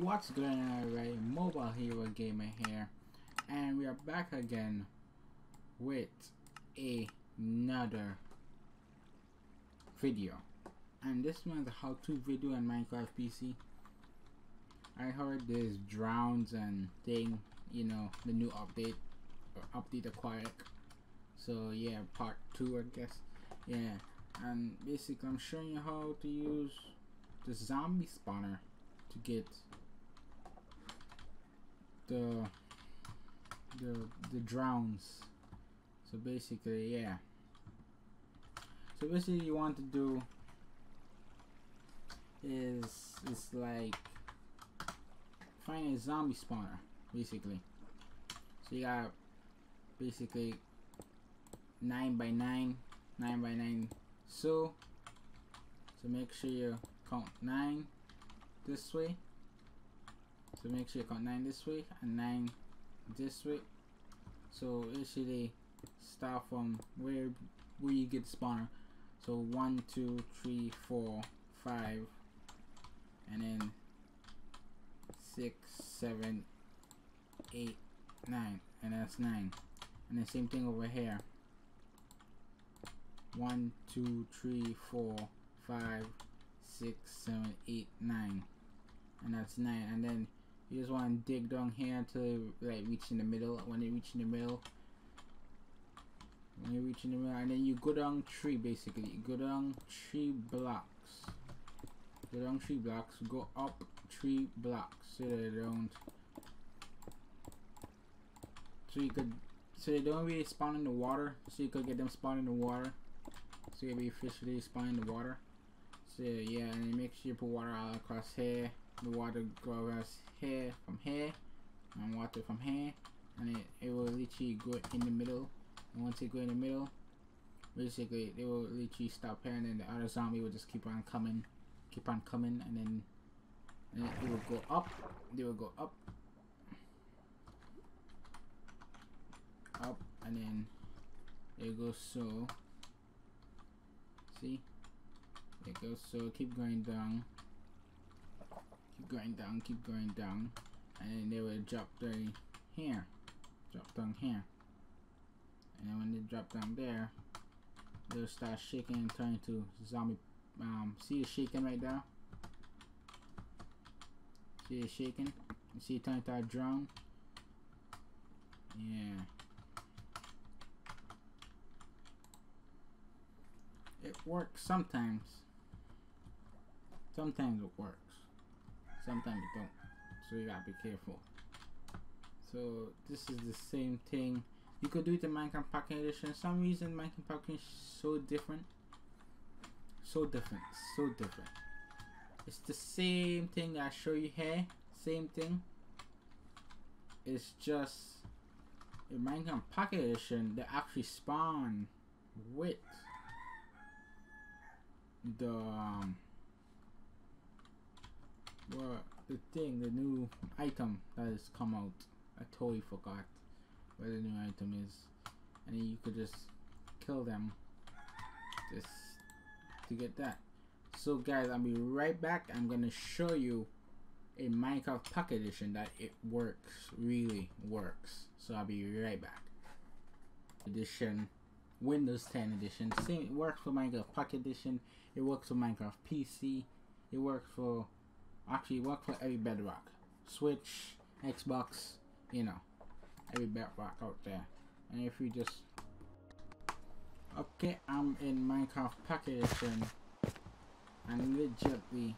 What's going on everybody? Mobile Hero Gamer here and we are back again with another video. And this one's a how-to video on Minecraft PC I heard there's drowns and thing you know the new update or update aquatic so yeah part 2 I guess. Yeah and basically I'm showing you how to use the zombie spawner to get the the the drowns. So basically yeah. So basically you want to do is is like find a zombie spawner basically. So you got basically 9 by 9 9 by 9 so so make sure you count 9 this way so make sure you count 9 this way and 9 this way so actually start from where where you get the spawner. So one two three four five and then six seven eight nine and that's nine. And the same thing over here. One two three four five six seven eight nine and that's nine. And then you just want to dig down here until like reach in the middle. When you reach in the middle. When you reach in the middle and then you go down three basically. Go down three blocks. Go down three blocks. Go up three blocks so they don't so you could so they don't really spawn in the water. So you could get them spawn in the water. So you'll be officially spawn in the water. So yeah and make sure you put water all across here the water goes here from here and water from here and it, it will literally go in the middle. And once it go in the middle basically they will literally stop here and then the other zombie will just keep on coming keep on coming and then and it will go up they will go up up and then it goes so see? It goes so keep going down keep going down, keep going down, and they will drop down here, drop down here, and then when they drop down there, they'll start shaking and turn into zombie. Um, see the shaking right there? See it shaking? You see it turn into a drone? Yeah. It works sometimes. Sometimes it works sometimes you don't so you gotta be careful. So this is the same thing. You could do it in Minecraft Pocket Edition some reason Minecraft Pocket is so different. So different so different. It's the same thing I show you here same thing. It's just in Minecraft Pocket Edition they actually spawn with the um, well, the thing, the new item that has come out. I totally forgot where the new item is. And you could just kill them just to get that. So guys, I'll be right back. I'm gonna show you a Minecraft Pocket Edition that it works, really works. So I'll be right back. Edition, Windows 10 edition. Same, it works for Minecraft Pocket Edition. It works for Minecraft PC. It works for actually work for every bedrock. Switch, Xbox, you know, every bedrock out there. And if you just Okay, I'm in Minecraft Pocket Edition and legitly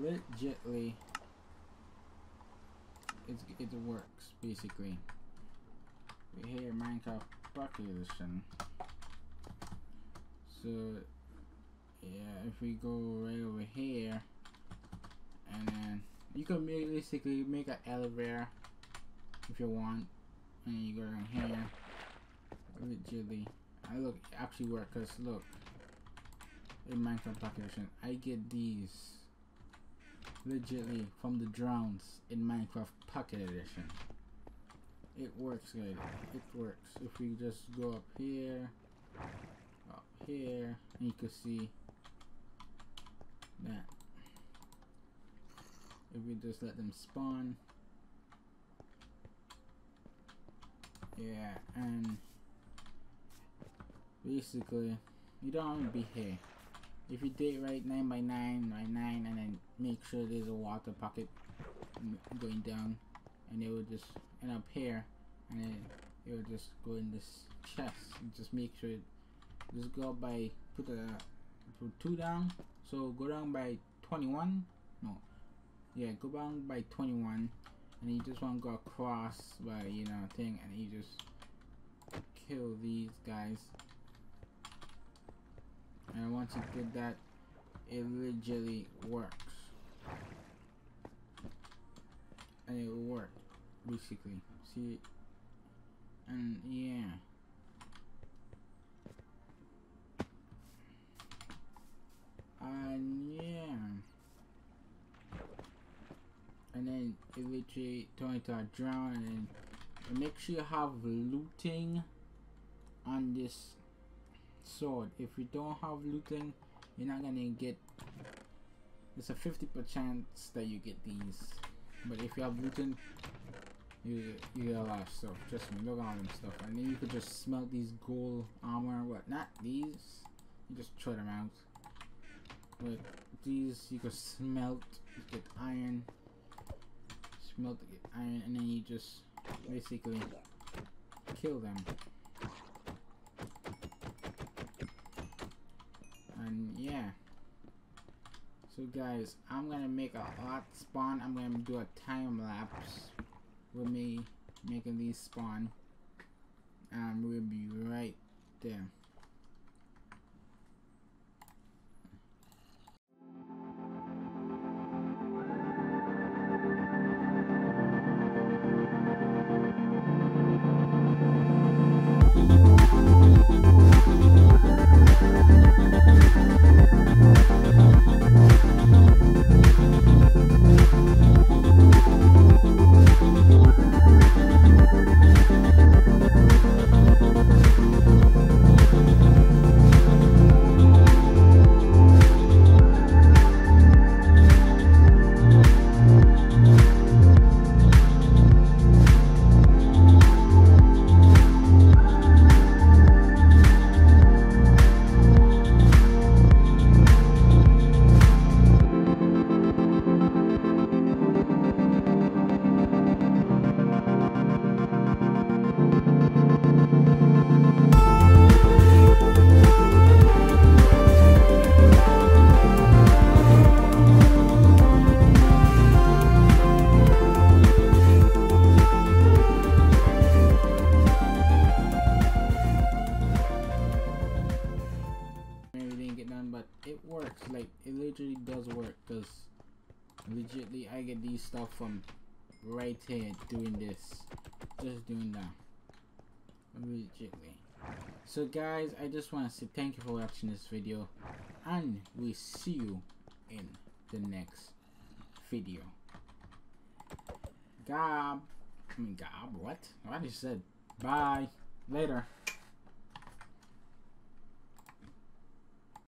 legitly it, it works basically. We here Minecraft Edition. So yeah, if we go right over here, and then you can basically make an elevator if you want, and you go in here. Legitly, I look actually work because look in Minecraft population, I get these legitly from the drones in Minecraft Pocket Edition. It works, guys. It works. If we just go up here, up here, and you can see that. If we just let them spawn. Yeah and basically you don't want to be here. If you did right 9 by 9 by 9 and then make sure there's a water pocket going down and it will just end up here and then it will just go in this chest. Just make sure it, just go by put a put two down. So go down by 21 no. Yeah go down by 21 and you just want to go across by you know thing and you just kill these guys. And once you did that it literally works. And it will work basically. See? And yeah and yeah and it turn into a drown and, and make sure you have looting on this sword. If you don't have looting you're not gonna get it's a 50 percent chance that you get these. But if you have looting you you get a lot of stuff. Trust me look at all them stuff. And then you could just smelt these gold armor what not these. You just throw them out. But these you could smelt you get iron smelt get iron and then you just basically kill them. And yeah. So guys i'm gonna make a hot spawn. I'm gonna do a time lapse with me making these spawn. And we'll be right there legitly I get these stuff from right here doing this. Just doing that. Legitly. So guys I just want to say thank you for watching this video and we see you in the next video. Gob I mean Gob what? What you said? Bye. Later